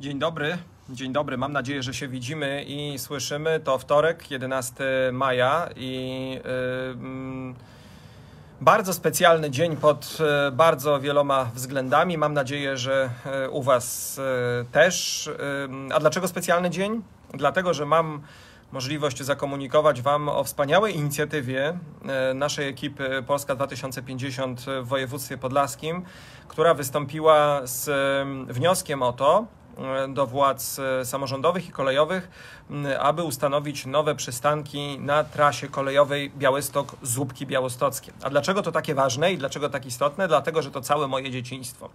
Dzień dobry. Dzień dobry, mam nadzieję, że się widzimy i słyszymy. To wtorek, 11 maja i yy, bardzo specjalny dzień pod yy, bardzo wieloma względami. Mam nadzieję, że yy, u Was yy, też. A dlaczego specjalny dzień? Dlatego, że mam możliwość zakomunikować Wam o wspaniałej inicjatywie naszej ekipy Polska 2050 w województwie podlaskim, która wystąpiła z wnioskiem o to, do władz e, samorządowych i kolejowych, aby ustanowić nowe przystanki na trasie kolejowej Białystok-Zupki Białostockie. A dlaczego to takie ważne i dlaczego tak istotne? Dlatego, że to całe moje dzieciństwo.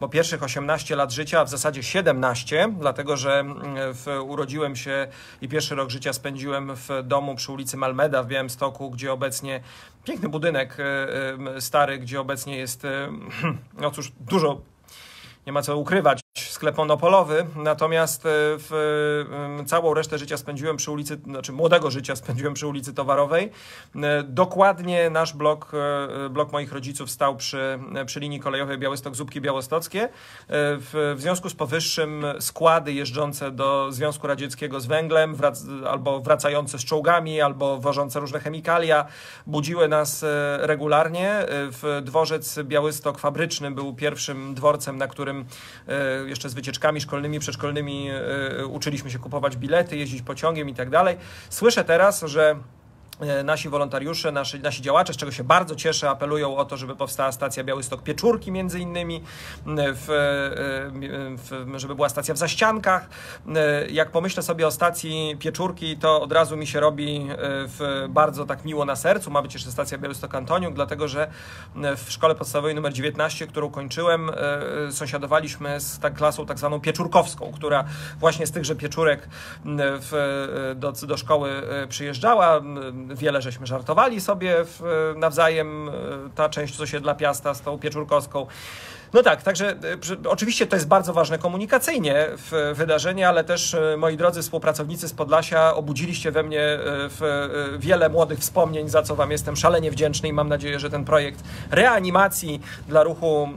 Bo pierwszych 18 lat życia, a w zasadzie 17, dlatego że w, urodziłem się i pierwszy rok życia spędziłem w domu przy ulicy Malmeda w Białymstoku, gdzie obecnie piękny budynek e, stary, gdzie obecnie jest, no cóż, dużo nie ma co ukrywać, sklep monopolowy, natomiast e, w, całą resztę życia spędziłem przy ulicy, znaczy młodego życia spędziłem przy ulicy Towarowej. E, dokładnie nasz blok, e, blok moich rodziców stał przy, przy linii kolejowej Białystok-Zupki Białostockie. W, w związku z powyższym składy jeżdżące do Związku Radzieckiego z węglem, wrac, albo wracające z czołgami, albo wożące różne chemikalia, budziły nas regularnie. W dworzec Białystok fabryczny był pierwszym dworcem, na którym jeszcze z wycieczkami szkolnymi, przedszkolnymi e, uczyliśmy się kupować bilety, jeździć pociągiem i tak dalej. Słyszę teraz, że E, nasi wolontariusze, nasi, nasi działacze, z czego się bardzo cieszę, apelują o to, żeby powstała stacja Białystok Pieczurki między innymi, w, w, żeby była stacja w Zaściankach. E, jak pomyślę sobie o stacji Pieczurki, to od razu mi się robi e, bardzo tak miło na sercu. Ma być jeszcze stacja Białystok Antoniuk, dlatego że w szkole podstawowej numer 19, którą kończyłem, sąsiadowaliśmy z tak klasą tak zwaną pieczurkowską, która właśnie z tychże pieczurek w, do, do szkoły przyjeżdżała wiele żeśmy żartowali sobie w, nawzajem, e, ta część z osiedla Piasta z tą Pieczurkowską. No tak, także e, oczywiście to jest bardzo ważne komunikacyjnie w wydarzenie, ale też e, moi drodzy współpracownicy z Podlasia obudziliście we mnie wiele młodych wspomnień, za co Wam jestem szalenie wdzięczny i mam nadzieję, że ten projekt reanimacji dla ruchu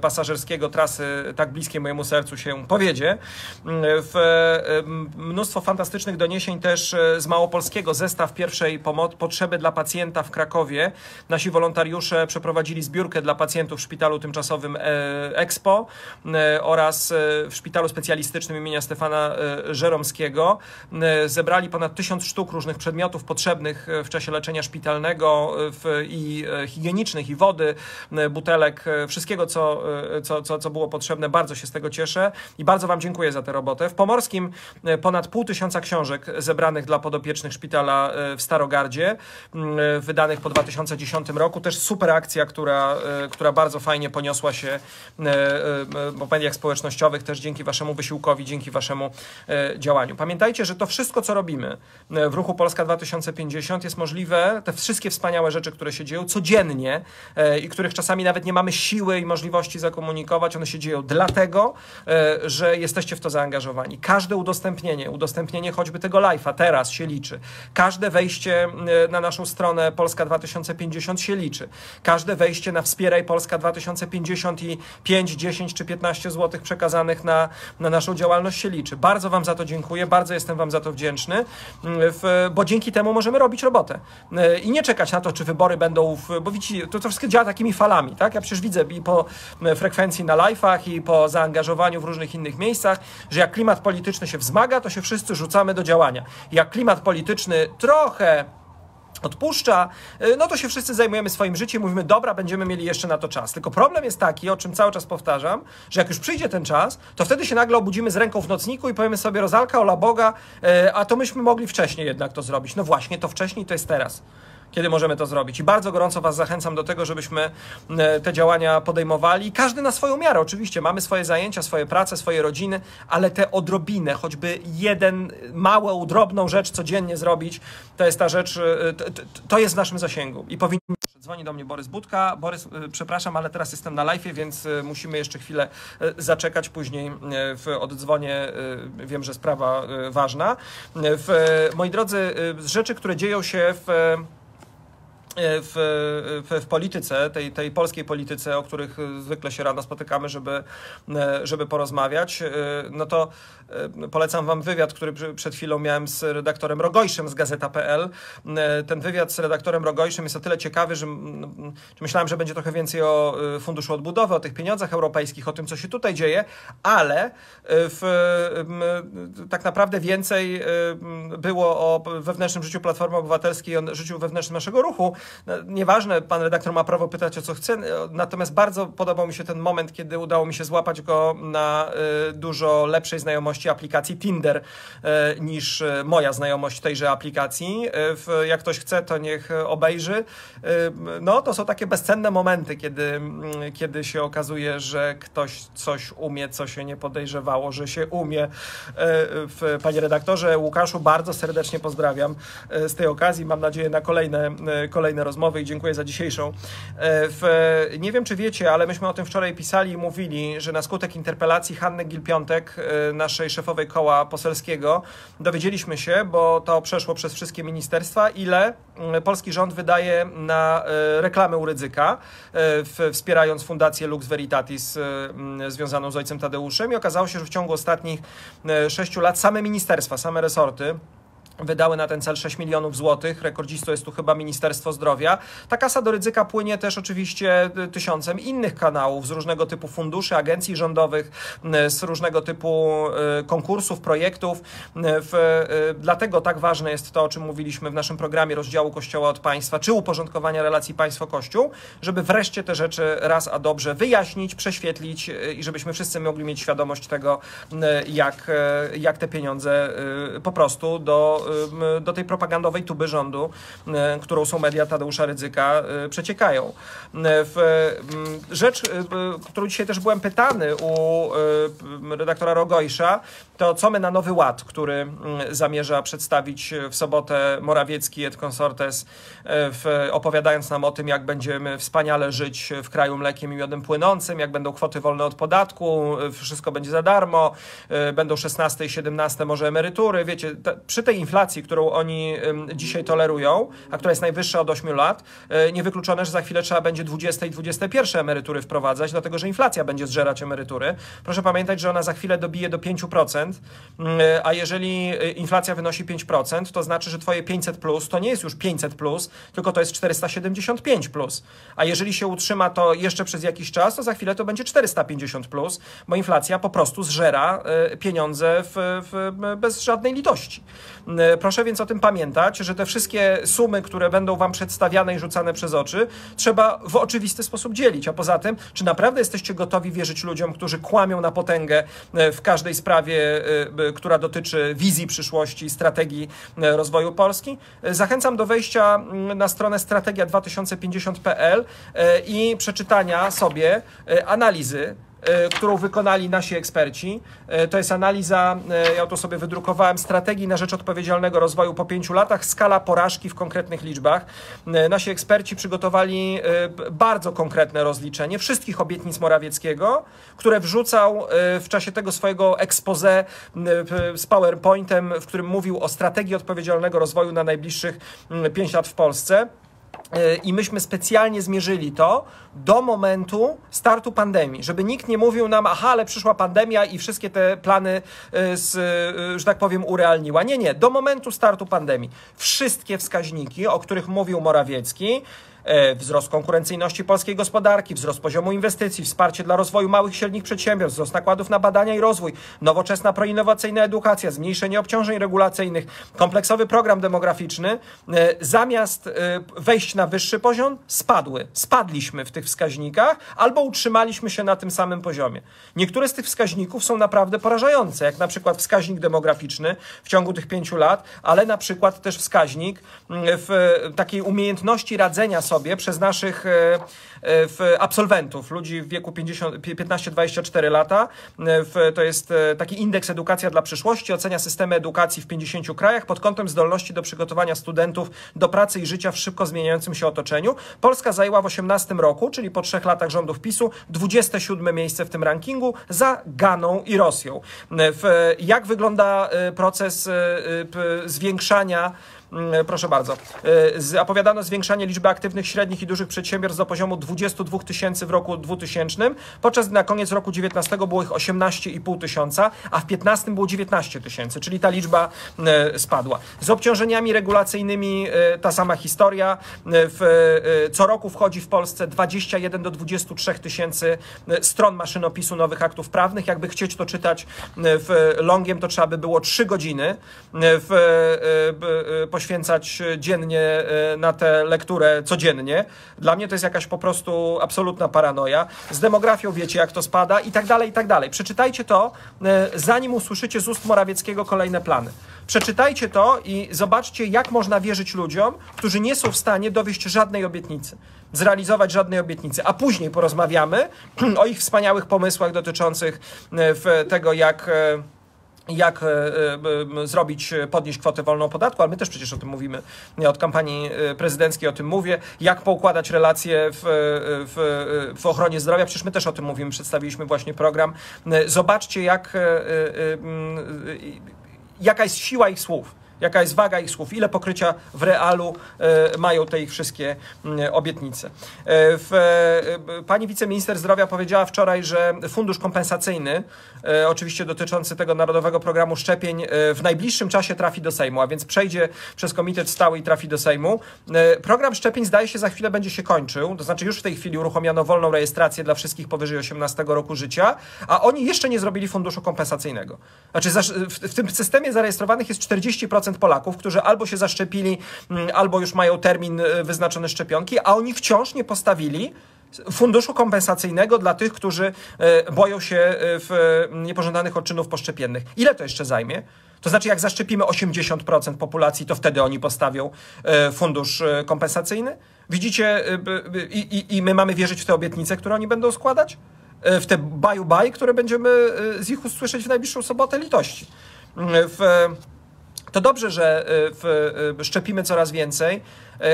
pasażerskiego trasy tak bliskie mojemu sercu się powiedzie. W mnóstwo fantastycznych doniesień też z Małopolskiego, zestaw pierwszej pierwszej potrzeby dla pacjenta w Krakowie nasi wolontariusze przeprowadzili zbiórkę dla pacjentów w szpitalu tymczasowym e, Expo e, oraz e, w szpitalu specjalistycznym imienia Stefana Żeromskiego. Zebrali ponad tysiąc sztuk różnych przedmiotów potrzebnych w czasie leczenia szpitalnego i higienicznych, i wody, butelek, wszystkiego, co, co, co, co było potrzebne. Bardzo się z tego cieszę i bardzo Wam dziękuję za tę robotę. W Pomorskim ponad pół tysiąca książek zebranych dla podopiecznych szpitala w Starogardzie, wydanych po 2010 roku. Też super akcja, która, e, która bardzo fajnie poniosła się e, e, w mediach społecznościowych, też dzięki Waszemu wysiłkowi, dzięki Waszemu działaniu. Pamiętajcie, że to wszystko, co robimy w ruchu Polska 2050 jest możliwe, te wszystkie wspaniałe rzeczy, które się dzieją codziennie i których czasami nawet nie mamy siły i możliwości zakomunikować, one się dzieją dlatego, że jesteście w to zaangażowani. Każde udostępnienie, udostępnienie choćby tego live'a teraz się liczy. Każde wejście na naszą stronę Polska 2050 się liczy. Każde wejście na Wspieraj Polska 2050 i 5, 10 czy 15 zł przekazanych na, na naszą działalność się liczy. Bardzo Wam za to dziękuję, bardzo jestem Wam za to wdzięczny, bo dzięki temu możemy robić robotę i nie czekać na to, czy wybory będą, w, bo widzicie, to, to wszystko działa takimi falami, tak? Ja przecież widzę i po frekwencji na live'ach i po zaangażowaniu w różnych innych miejscach, że jak klimat polityczny się wzmaga, to się wszyscy rzucamy do działania. Jak klimat polityczny trochę odpuszcza, y, no to się wszyscy zajmujemy swoim życiem, mówimy, dobra, będziemy mieli jeszcze na to czas. Tylko problem jest taki, o czym cały czas powtarzam, że jak już przyjdzie ten czas, to wtedy się nagle obudzimy z ręką w nocniku i powiemy sobie, rozalka, ola Boga, y, a to myśmy mogli wcześniej jednak to zrobić. No właśnie, to wcześniej to jest teraz kiedy możemy to zrobić. I bardzo gorąco Was zachęcam do tego, żebyśmy e, te działania podejmowali. Każdy na swoją miarę, oczywiście. Mamy swoje zajęcia, swoje prace, swoje rodziny, ale te odrobinę, choćby jeden małą, drobną rzecz codziennie zrobić, to jest ta rzecz, e, to jest w naszym zasięgu. I powinniśmy. Dzwoni do mnie Borys Budka. Borys, e, przepraszam, ale teraz jestem na live, więc musimy jeszcze chwilę zaczekać. Później w oddzwonie wiem, że sprawa ważna. W, moi drodzy, z rzeczy, które dzieją się w w, w, w, polityce, tej, tej polskiej polityce, o których zwykle się rano spotykamy, żeby, żeby porozmawiać, no to polecam Wam wywiad, który przed chwilą miałem z redaktorem Rogojszem z Gazeta.pl. Ten wywiad z redaktorem Rogojszem jest o tyle ciekawy, że myślałem, że będzie trochę więcej o Funduszu Odbudowy, o tych pieniądzach europejskich, o tym, co się tutaj dzieje, ale w, tak naprawdę więcej było o wewnętrznym życiu Platformy Obywatelskiej, o życiu wewnętrznym naszego ruchu, no, nieważne, pan redaktor ma prawo pytać o co chce, natomiast bardzo podobał mi się ten moment, kiedy udało mi się złapać go na y, dużo lepszej znajomości aplikacji Tinder y, niż y, moja znajomość tejże aplikacji. Jak ktoś chce, to niech obejrzy. No, to są takie bezcenne momenty, kiedy, mm, kiedy się okazuje, że ktoś coś umie, co się nie podejrzewało, że się umie. Panie redaktorze Łukaszu, bardzo serdecznie pozdrawiam z tej okazji. Mam nadzieję na kolejne, kolejne kolejne rozmowy i dziękuję za dzisiejszą. E, w, nie wiem, czy wiecie, ale myśmy o tym wczoraj pisali i mówili, że na skutek interpelacji Hanny Gil-Piątek, e, naszej szefowej koła poselskiego, dowiedzieliśmy się, bo to przeszło przez wszystkie ministerstwa, ile mm, polski rząd wydaje na e, reklamę u Rydzyka, wspierając Fundację Lux Veritatis związaną z ojcem Tadeuszem i okazało się, że w ciągu ostatnich sześciu lat same ministerstwa, same resorty wydały na ten cel 6 milionów złotych. Rekordzistą jest tu chyba Ministerstwo Zdrowia. Ta kasa do ryzyka płynie też oczywiście y, tysiącem innych kanałów z różnego typu funduszy, agencji rządowych, y, z różnego typu y, konkursów, projektów. Dlatego tak ważne jest to, o czym mówiliśmy w naszym programie rozdziału Kościoła od państwa, czy uporządkowania relacji państwo-kościół, żeby wreszcie te rzeczy raz a dobrze wyjaśnić, prześwietlić i żebyśmy wszyscy mogli mieć świadomość tego, jak, jak te pieniądze po prostu do do tej propagandowej tuby rządu, którą są media Tadeusza Rydzyka, przeciekają. W rzecz, którą dzisiaj też byłem pytany u redaktora Rogojsza, to co my na Nowy Ład, który zamierza przedstawić w sobotę Morawiecki et consortes, opowiadając nam o tym, jak będziemy wspaniale żyć w kraju mlekiem i miodem płynącym, jak będą kwoty wolne od podatku, wszystko będzie za darmo, będą 16 i 17 może emerytury. Wiecie, przy tej inflacji inflacji, którą oni dzisiaj tolerują, a która jest najwyższa od 8 lat, e, niewykluczone, że za chwilę trzeba będzie 20 i 21 emerytury wprowadzać, dlatego że inflacja będzie zżerać emerytury. Proszę pamiętać, że ona za chwilę dobije do 5%, e, a jeżeli e, inflacja wynosi 5%, to znaczy, że twoje 500 plus to nie jest już 500 plus, tylko to jest 475 plus. A jeżeli się utrzyma to jeszcze przez jakiś czas, to za chwilę to będzie 450 plus, bo inflacja po prostu zżera pieniądze w, w, bez żadnej litości. Proszę więc o tym pamiętać, że te wszystkie sumy, które będą Wam przedstawiane i rzucane przez oczy, trzeba w oczywisty sposób dzielić. A poza tym, czy naprawdę jesteście gotowi wierzyć ludziom, którzy kłamią na potęgę e, w każdej sprawie, e, która dotyczy wizji przyszłości, strategii e, rozwoju Polski? Zachęcam do wejścia mm, na stronę strategia2050.pl i przeczytania sobie analizy E, którą wykonali nasi eksperci. E, to jest analiza, e, ja to sobie wydrukowałem, strategii na rzecz odpowiedzialnego rozwoju po pięciu latach, skala porażki w konkretnych liczbach. Nasi eksperci przygotowali bardzo konkretne rozliczenie wszystkich obietnic Morawieckiego, które wrzucał w czasie tego swojego expose z PowerPointem, w którym mówił o strategii odpowiedzialnego rozwoju na najbliższych pięć lat w Polsce. E, I myśmy specjalnie zmierzyli to do momentu startu pandemii, żeby nikt nie mówił nam, aha, ale przyszła pandemia i wszystkie te plany, e, z, e, że tak powiem, urealniła. Nie, nie, do momentu startu pandemii. Wszystkie wskaźniki, o których mówił Morawiecki, wzrost konkurencyjności polskiej gospodarki, wzrost poziomu inwestycji, wsparcie dla rozwoju małych i średnich przedsiębiorstw, wzrost nakładów na badania i rozwój, nowoczesna proinnowacyjna edukacja, zmniejszenie obciążeń regulacyjnych, kompleksowy program demograficzny, zamiast wejść na wyższy poziom, spadły. Spadliśmy w tych wskaźnikach albo utrzymaliśmy się na tym samym poziomie. Niektóre z tych wskaźników są naprawdę porażające, jak na przykład wskaźnik demograficzny w ciągu tych pięciu lat, ale na przykład też wskaźnik w takiej umiejętności radzenia sobie przez naszych e, e, absolwentów, ludzi w wieku 15-24 lata. E, to jest taki indeks edukacja dla przyszłości, ocenia systemy edukacji w 50 krajach pod kątem zdolności do przygotowania studentów do pracy i życia w szybko zmieniającym się otoczeniu. Polska zajęła w 18 roku, czyli po trzech latach rządów PiSu, 27 miejsce w tym rankingu za Ganą i Rosją. Jak wygląda proces zwiększania proszę bardzo. Zapowiadano zwiększanie liczby aktywnych średnich i dużych przedsiębiorstw do poziomu 22 tysięcy w roku 2000, podczas na koniec roku 2019 było ich 18,5 tysiąca, a w 15 było 19 tysięcy, czyli ta liczba spadła. Z obciążeniami regulacyjnymi ta sama historia. W, co roku wchodzi w Polsce 21 do 23 tysięcy stron maszynopisu nowych aktów prawnych. Jakby chcieć to czytać w longiem, to trzeba by było 3 godziny w, poświęcać dziennie na tę lekturę codziennie. Dla mnie to jest jakaś po prostu absolutna paranoja. Z demografią wiecie, jak to spada i tak dalej, i tak dalej. Przeczytajcie to, zanim usłyszycie z ust Morawieckiego kolejne plany. Przeczytajcie to i zobaczcie, jak można wierzyć ludziom, którzy nie są w stanie dowieść żadnej obietnicy, zrealizować żadnej obietnicy, a później porozmawiamy o ich wspaniałych pomysłach dotyczących tego, jak jak zrobić, podnieść kwotę wolną podatku, ale my też przecież o tym mówimy. Ja od kampanii prezydenckiej o tym mówię. Jak poukładać relacje w, w, w ochronie zdrowia, przecież my też o tym mówimy. Przedstawiliśmy właśnie program. Zobaczcie, jak jaka jest siła ich słów, jaka jest waga ich słów, ile pokrycia w realu e, mają te ich wszystkie obietnice. E, w, e, pani wiceminister zdrowia powiedziała wczoraj, że fundusz kompensacyjny, oczywiście dotyczący tego Narodowego Programu Szczepień, w najbliższym czasie trafi do Sejmu, a więc przejdzie przez Komitet Stały i trafi do Sejmu. Program szczepień zdaje się za chwilę będzie się kończył, to znaczy już w tej chwili uruchomiono wolną rejestrację dla wszystkich powyżej 18 roku życia, a oni jeszcze nie zrobili funduszu kompensacyjnego. Znaczy w tym systemie zarejestrowanych jest 40% Polaków, którzy albo się zaszczepili, mm, albo już mają termin y, wyznaczony szczepionki, a oni wciąż nie postawili funduszu kompensacyjnego dla tych, którzy y, boją się y, w niepożądanych odczynów poszczepiennych. Ile to jeszcze zajmie? To znaczy, jak zaszczepimy 80% populacji, to wtedy oni postawią fundusz kompensacyjny? Widzicie, i, i, i my mamy wierzyć w te obietnice, które oni będą składać? W te baju-baj, które będziemy z ich usłyszeć w najbliższą sobotę litości. W, to dobrze, że w, szczepimy coraz więcej,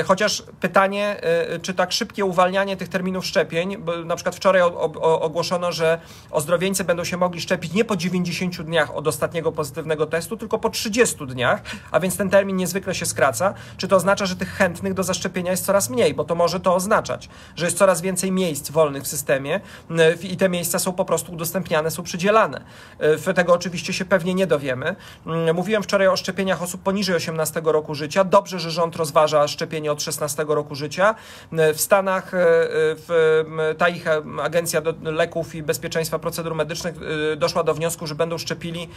chociaż pytanie, e, czy tak szybkie uwalnianie tych terminów szczepień, bo na przykład wczoraj ogłoszono, że ozdrowieńcy będą się mogli szczepić nie po 90 dniach od ostatniego pozytywnego testu, tylko po 30 dniach, a więc ten termin niezwykle się skraca. Czy to oznacza, że tych chętnych do zaszczepienia jest coraz mniej? Bo to może to oznaczać, że jest coraz więcej miejsc wolnych w systemie i te miejsca są po prostu udostępniane, są przydzielane. E, tego oczywiście się pewnie nie dowiemy. Mówiłem wczoraj o szczepieniach osób poniżej 18 roku życia. Dobrze, że rząd rozważa szczepienia szczepienie od 16 roku życia. W Stanach e, w, ta ich agencja do leków i bezpieczeństwa procedur medycznych e, doszła do wniosku, że będą szczepili,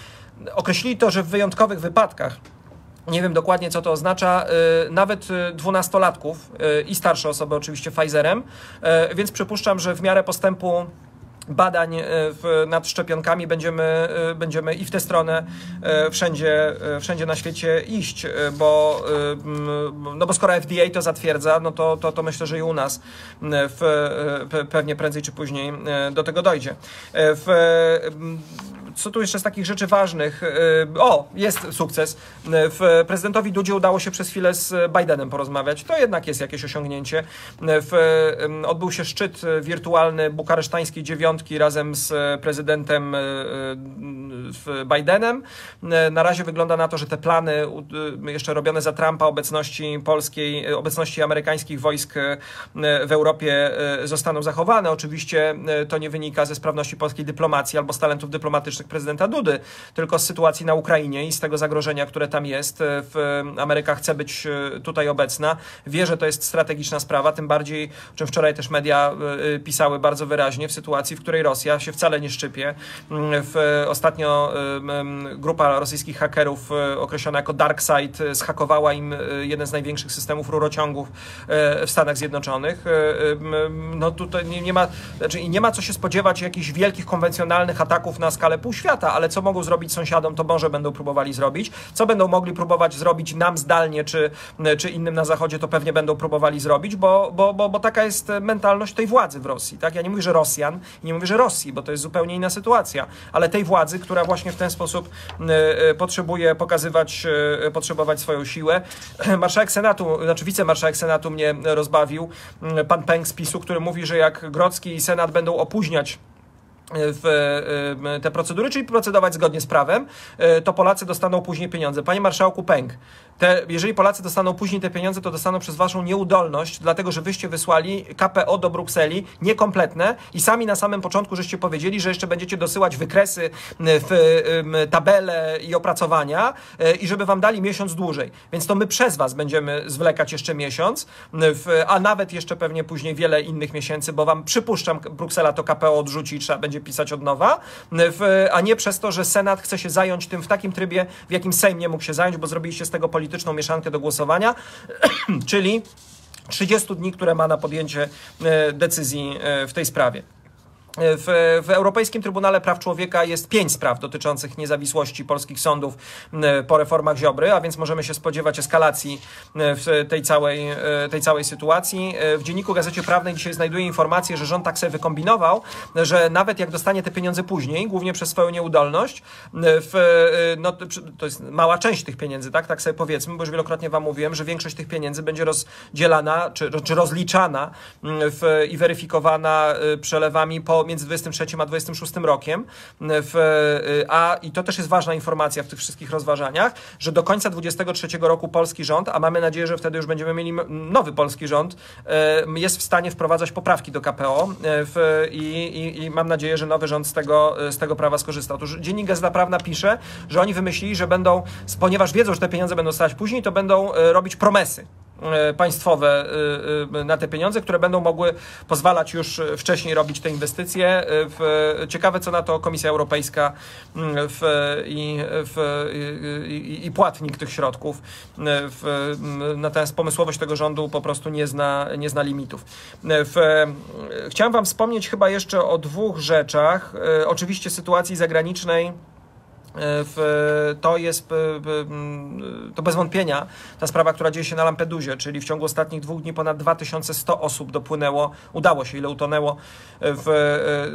określili to, że w wyjątkowych wypadkach nie wiem dokładnie, co to oznacza. E, nawet dwunastolatków i starsze osoby, oczywiście Pfizerem, więc przypuszczam, że w miarę postępu badań e, w, nad szczepionkami będziemy, e, będziemy i w tę stronę e, wszędzie, wszędzie na świecie iść, bo, no bo skoro FDA to zatwierdza, no to, to, to myślę, że i u nas w, pewnie prędzej czy później do tego dojdzie. W, co tu jeszcze z takich rzeczy ważnych? O, jest sukces. W prezydentowi Dudzie udało się przez chwilę z Bidenem porozmawiać. To jednak jest jakieś osiągnięcie. W, odbył się szczyt wirtualny bukaresztańskiej dziewiątki razem z prezydentem e, e, Bidenem. Na razie wygląda na to, że te plany jeszcze robione za Trumpa obecności polskiej, obecności amerykańskich wojsk w Europie zostaną zachowane. Oczywiście to nie wynika ze sprawności polskiej dyplomacji albo z talentów dyplomatycznych prezydenta Dudy, tylko z sytuacji na Ukrainie i z tego zagrożenia, które tam jest. Ameryka chce być tutaj obecna. Wie, że to jest strategiczna sprawa, tym bardziej, o czym wczoraj też media pisały bardzo wyraźnie, w sytuacji, w której Rosja się wcale nie szczypie. Mm, w, ostatnio grupa rosyjskich hakerów e, określona jako Darkside e, zhakowała im e, jeden z największych systemów rurociągów w Stanach Zjednoczonych. No tutaj nie, nie ma, znaczy nie ma co się spodziewać jakichś wielkich konwencjonalnych ataków na skalę półświata, ale co mogą zrobić sąsiadom, to może będą próbowali zrobić. Co będą mogli próbować zrobić nam zdalnie, czy, czy innym na Zachodzie, to pewnie będą próbowali zrobić, bo, bo, bo, bo taka jest mentalność tej władzy w Rosji. Tak? Ja nie mówię, że Rosjan, nie mówię, że Rosji, bo to jest zupełnie inna sytuacja, ale tej władzy, która właśnie w ten sposób e, e, potrzebuje pokazywać, e, potrzebować swoją siłę. Marszałek Senatu, znaczy wicemarszałek Senatu mnie rozbawił, pan Peng z PiSu, który mówi, że jak Grodzki i Senat będą opóźniać w te procedury, czyli procedować zgodnie z prawem, to Polacy dostaną później pieniądze. Panie marszałku Pęk, te, jeżeli Polacy dostaną później te pieniądze, to dostaną przez waszą nieudolność, dlatego że wyście wysłali KPO do Brukseli niekompletne i sami na samym początku żeście powiedzieli, że jeszcze będziecie dosyłać wykresy w tabele i opracowania i żeby wam dali miesiąc dłużej. Więc to my przez was będziemy zwlekać jeszcze miesiąc, a nawet jeszcze pewnie później wiele innych miesięcy, bo wam przypuszczam, Bruksela to KPO odrzuci i trzeba będzie pisać od nowa, a nie przez to, że Senat chce się zająć tym w takim trybie, w jakim Sejm nie mógł się zająć, bo zrobiliście z tego polityczną mieszankę do głosowania, czyli 30 dni, które ma na podjęcie e, decyzji e, w tej sprawie. W, w, Europejskim Trybunale Praw Człowieka jest pięć spraw dotyczących niezawisłości polskich sądów po reformach Ziobry, a więc możemy się spodziewać eskalacji w tej całej, tej całej sytuacji. W Dzienniku Gazecie Prawnej dzisiaj znajduję informację, że rząd tak sobie wykombinował, że nawet jak dostanie te pieniądze później, głównie przez swoją nieudolność, w, no, to jest mała część tych pieniędzy, tak, tak sobie powiedzmy, bo już wielokrotnie Wam mówiłem, że większość tych pieniędzy będzie rozdzielana czy, czy rozliczana w, i weryfikowana przelewami po między 23 a 26 rokiem. W, a i to też jest ważna informacja w tych wszystkich rozważaniach, że do końca 23 roku polski rząd, a mamy nadzieję, że wtedy już będziemy mieli nowy polski rząd, jest w stanie wprowadzać poprawki do KPO w, i, i, i, mam nadzieję, że nowy rząd z tego, z tego prawa skorzysta. Otóż Dziennik Gazeta Prawna pisze, że oni wymyślili, że będą, ponieważ wiedzą, że te pieniądze będą stać później, to będą robić promesy państwowe e, e, na te pieniądze, które będą mogły pozwalać już wcześniej robić te inwestycje. Ciekawe, co na to Komisja Europejska mm, w, i, w, i, i płatnik tych środków. W, natomiast pomysłowość tego rządu po prostu nie zna, nie zna limitów. W, chciałem Wam wspomnieć chyba jeszcze o dwóch rzeczach. Oczywiście sytuacji zagranicznej w, to jest to bez wątpienia ta sprawa, która dzieje się na Lampedusie, czyli w ciągu ostatnich dwóch dni ponad 2100 osób dopłynęło, udało się, ile utonęło w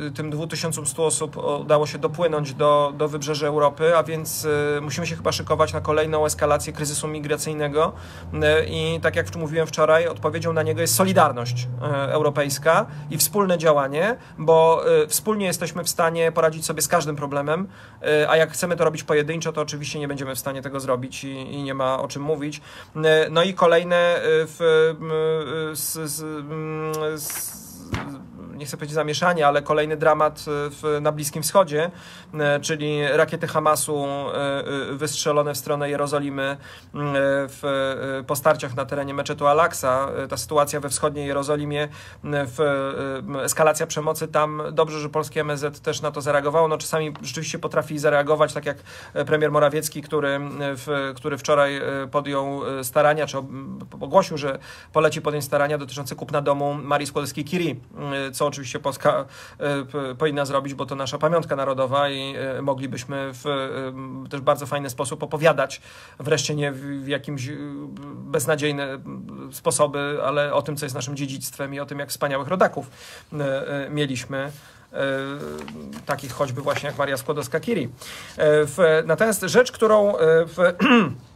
e, tym 2100 osób udało się dopłynąć do, do wybrzeży Europy, a więc e, musimy się chyba szykować na kolejną eskalację kryzysu migracyjnego. E, i tak jak mówiłem wczoraj, odpowiedzią na niego jest solidarność europejska i wspólne działanie, bo wspólnie jesteśmy w stanie poradzić sobie z każdym problemem, a jak chcemy chcemy to robić pojedynczo, to oczywiście nie będziemy w stanie tego zrobić i, i nie ma o czym mówić. No i kolejne w, z, z, z nie chcę powiedzieć zamieszanie, ale kolejny dramat w, na Bliskim Wschodzie, e, czyli rakiety Hamasu e, e, wystrzelone w stronę Jerozolimy w postarciach na terenie meczetu Al-Aqsa. Ta sytuacja we wschodniej Jerozolimie, w, eskalacja przemocy tam, dobrze, że polskie MSZ też na to zareagowało. No, czasami rzeczywiście potrafi zareagować, tak jak premier Morawiecki, który, w, który wczoraj podjął starania, czy ogłosił, że poleci podjąć starania dotyczące kupna domu Marii Skłodowskiej-Curie, co oczywiście Polska e, powinna zrobić, bo to nasza pamiątka narodowa i e, moglibyśmy w e, też bardzo fajny sposób opowiadać, wreszcie nie w jakimś beznadziejne sposoby, ale o tym, co jest naszym dziedzictwem i o tym, jak wspaniałych rodaków mieliśmy takich choćby właśnie jak Maria Skłodowska-Curie. Natomiast rzecz, którą w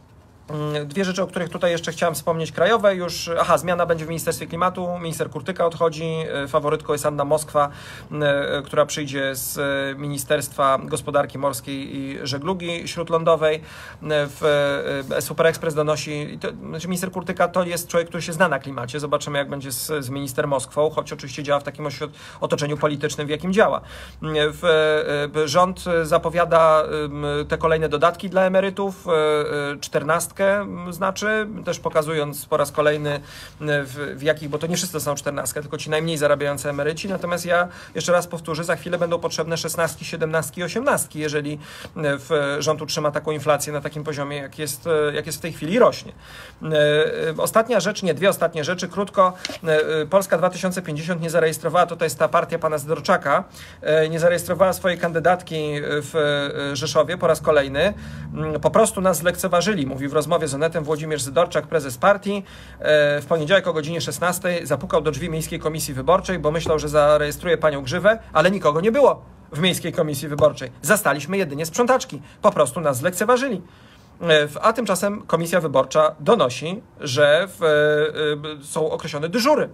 dwie rzeczy, o których tutaj jeszcze chciałem wspomnieć, krajowe już. Aha, zmiana będzie w Ministerstwie Klimatu. Minister Kurtyka odchodzi. E, faworytką jest Anna Moskwa, e, która przyjdzie z e, Ministerstwa Gospodarki Morskiej i Żeglugi Śródlądowej. W Super Express donosi, to, znaczy minister Kurtyka to jest człowiek, który się zna na klimacie. Zobaczymy, jak będzie z, z minister Moskwą, choć oczywiście działa w takim otoczeniu politycznym, w jakim działa. W, rząd zapowiada te kolejne dodatki dla emerytów, czternastkę znaczy, też pokazując po raz kolejny e, w, w jakich, bo to nie wszyscy są czternastkę, tylko ci najmniej zarabiający emeryci, natomiast ja jeszcze raz powtórzę, za chwilę będą potrzebne szesnastki, siedemnastki osiemnastki, jeżeli e, w, rząd utrzyma taką inflację na takim poziomie, jak jest, e, jak jest w tej chwili rośnie. Ostatnia rzecz, nie, dwie ostatnie rzeczy, krótko, Polska 2050 nie zarejestrowała, to jest ta partia pana Zdorczaka, nie zarejestrowała swojej kandydatki w Rzeszowie po raz kolejny, mm, po prostu nas zlekceważyli, mówi w rozmowie rozmowie z Onetem Włodzimierz Zydorczak, prezes partii, e, w poniedziałek o godzinie 16 zapukał do drzwi Miejskiej Komisji Wyborczej, bo myślał, że zarejestruje panią Grzywę, ale nikogo nie było w Miejskiej Komisji Wyborczej. Zastaliśmy jedynie sprzątaczki. Po prostu nas zlekceważyli. E, a tymczasem Komisja Wyborcza donosi, że w, e, są określone dyżury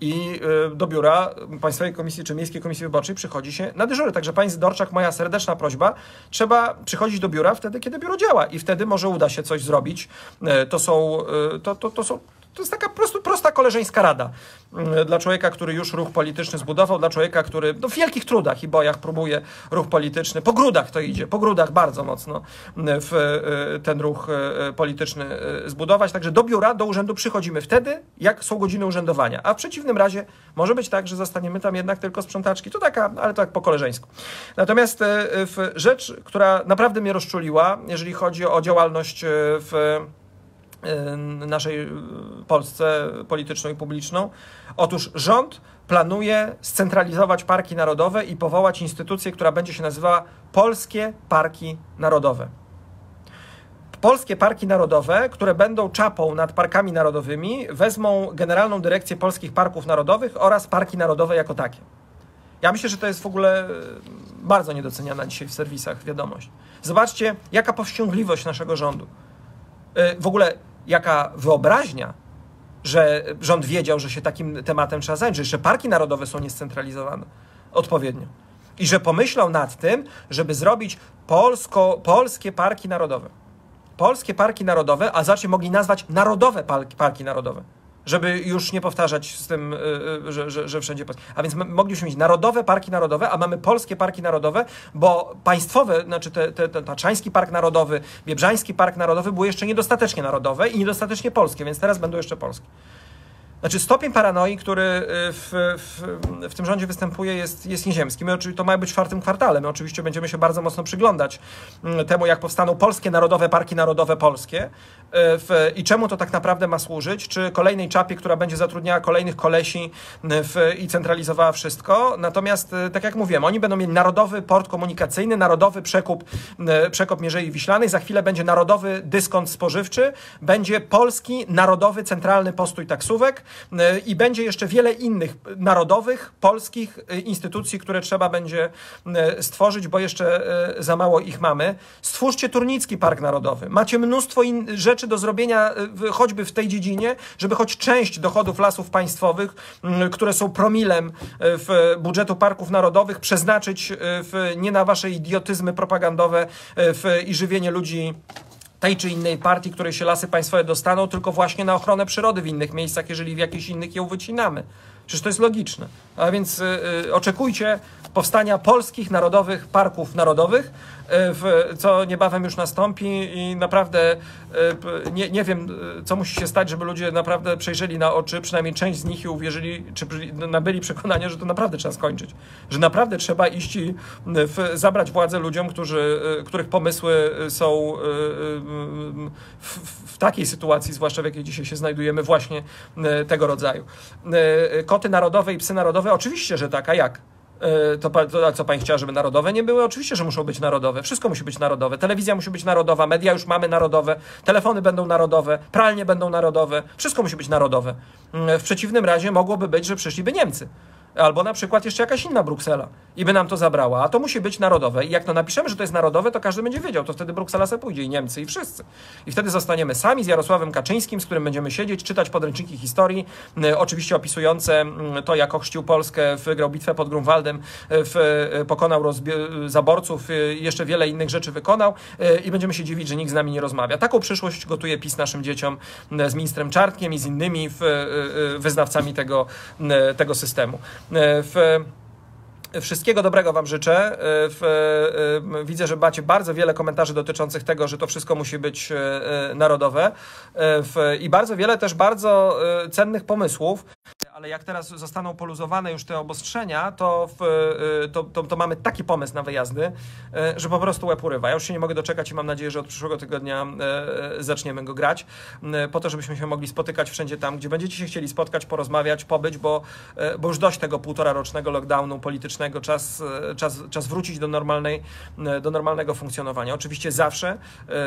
i y, do biura Państwowej Komisji czy Miejskiej Komisji Wyborczej przychodzi się na dyżury. Także Pani Zdorczak, moja serdeczna prośba, trzeba przychodzić do biura wtedy, kiedy biuro działa i wtedy może uda się coś zrobić. Y, to są, y, to, to, to są to jest taka prostu, prosta koleżeńska rada mm, dla człowieka, który już ruch polityczny zbudował, dla człowieka, który no, w wielkich trudach i bojach próbuje ruch polityczny, po grudach to idzie, po grudach bardzo mocno mm, w y, ten ruch y, polityczny y, zbudować. Także do biura, do urzędu przychodzimy wtedy, jak są godziny urzędowania. A w przeciwnym razie może być tak, że zostaniemy tam jednak tylko sprzątaczki. To taka, ale tak po koleżeńsku. Natomiast rzecz, która naprawdę mnie rozczuliła, jeżeli chodzi o działalność w naszej Polsce polityczną i publiczną. Otóż rząd planuje scentralizować parki narodowe i powołać instytucję, która będzie się nazywała Polskie Parki Narodowe. Polskie Parki Narodowe, które będą czapą nad parkami narodowymi, wezmą Generalną Dyrekcję Polskich Parków Narodowych oraz parki narodowe jako takie. Ja myślę, że to jest w ogóle bardzo niedoceniana dzisiaj w serwisach wiadomość. Zobaczcie, jaka powściągliwość naszego rządu. Y, w ogóle jaka wyobraźnia, że rząd wiedział, że się takim tematem trzeba zająć, że jeszcze parki narodowe są niescentralizowane odpowiednio. I że pomyślał nad tym, żeby zrobić polsko, polskie parki narodowe. Polskie parki narodowe, a zacznie mogli nazwać narodowe parki, parki narodowe żeby już nie powtarzać z tym, y, y, że, że, że wszędzie. A więc mogliśmy mieć narodowe parki narodowe, a mamy polskie parki narodowe, bo państwowe, znaczy te, te, te, Taczański Park Narodowy, Biebrzański Park Narodowy były jeszcze niedostatecznie narodowe i niedostatecznie polskie, więc teraz będą jeszcze polskie. Znaczy stopień paranoi, który y, w, w, w, tym rządzie występuje jest, jest nieziemski. My, to ma być w czwartym kwartale. My oczywiście będziemy się bardzo mocno przyglądać mm, temu, jak powstaną polskie narodowe parki narodowe polskie w, i czemu to tak naprawdę ma służyć. Czy kolejnej czapie, która będzie zatrudniała kolejnych kolesi y, i centralizowała wszystko. Natomiast, tak jak mówiłem, oni będą mieli narodowy port komunikacyjny, narodowy przekup, przekop Mierzei Wiślanej. Za chwilę będzie narodowy dyskont spożywczy. Będzie polski narodowy centralny postój taksówek i będzie jeszcze wiele innych narodowych, polskich e, instytucji, które trzeba będzie e, stworzyć, bo jeszcze e, za mało ich mamy. Stwórzcie Turnicki Park Narodowy. Macie mnóstwo rzeczy do zrobienia choćby w tej dziedzinie, żeby choć część dochodów lasów państwowych, które są promilem w budżetu parków narodowych, przeznaczyć w, nie na wasze idiotyzmy propagandowe w, i żywienie ludzi tej czy innej partii, której się lasy państwowe dostaną, tylko właśnie na ochronę przyrody w innych miejscach, jeżeli w jakichś innych ją wycinamy. Przecież to jest logiczne. A więc y, oczekujcie powstania polskich narodowych parków narodowych, w, co niebawem już nastąpi i naprawdę e, nie, nie wiem, e, co musi się stać, żeby ludzie naprawdę przejrzeli na oczy, przynajmniej część z nich i uwierzyli, czy nabyli przekonania, że to naprawdę trzeba skończyć. Że naprawdę trzeba iść i w, zabrać władzę ludziom, którzy, e, których pomysły są w, w takiej sytuacji, zwłaszcza w jakiej dzisiaj się znajdujemy, właśnie tego rodzaju. Koty narodowe i psy narodowe, oczywiście, że tak, a jak? E, to, to co pani chciała, żeby narodowe nie były? Oczywiście, że muszą być narodowe. Wszystko musi być narodowe. Telewizja musi być narodowa, media już mamy narodowe, telefony będą narodowe, pralnie będą narodowe. Wszystko musi być narodowe. Mm, w przeciwnym razie mogłoby być, że przyszliby Niemcy albo na przykład jeszcze jakaś inna Bruksela i by nam to zabrała, a to musi być narodowe. I jak to napiszemy, że to jest narodowe, to każdy będzie wiedział, to wtedy Bruksela se pójdzie i Niemcy i wszyscy. I wtedy zostaniemy sami z Jarosławem Kaczyńskim, z którym będziemy siedzieć, czytać podręczniki historii, oczywiście opisujące to, jak ochrzcił Polskę, wygrał bitwę pod Grunwaldem, y, w, pokonał zaborców i jeszcze wiele innych rzeczy wykonał i będziemy się dziwić, że nikt z nami nie rozmawia. Taką przyszłość gotuje PiS naszym dzieciom z ministrem Czartkiem i z innymi wyznawcami tego, tego systemu. E, w Wszystkiego dobrego Wam życzę. E, e, widzę, że macie bardzo wiele komentarzy dotyczących tego, że to wszystko musi być narodowe i bardzo wiele też bardzo cennych pomysłów ale jak teraz zostaną poluzowane już te obostrzenia, to, w, y, to, to, to, mamy taki pomysł na wyjazdy, y, że po prostu łeb urywa. Ja już się nie mogę doczekać i mam nadzieję, że od przyszłego tygodnia zaczniemy go grać, po to, żebyśmy się mogli spotykać wszędzie tam, gdzie będziecie się chcieli spotkać, porozmawiać, pobyć, bo, bo już dość tego półtora rocznego lockdownu politycznego, czas, czas, czas wrócić do, normalnej, do normalnego funkcjonowania. Oczywiście zawsze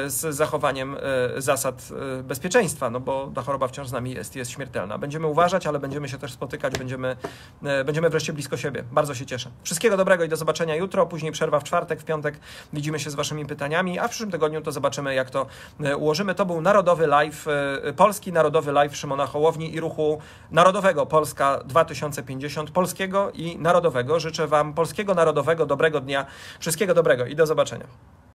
z zachowaniem zasad bezpieczeństwa, no bo ta choroba wciąż z nami jest, jest śmiertelna. Będziemy uważać, ale będziemy będziemy się też spotykać, będziemy, e, będziemy wreszcie blisko siebie. Bardzo się cieszę. Wszystkiego dobrego i do zobaczenia jutro, później przerwa w czwartek, w piątek widzimy się z waszymi pytaniami, a w przyszłym tygodniu to zobaczymy, jak to e, ułożymy. To był Narodowy Live, e, Polski Narodowy Live Szymona Hołowni i ruchu Narodowego Polska 2050, polskiego i narodowego. Życzę wam polskiego, narodowego, dobrego dnia, wszystkiego dobrego i do zobaczenia.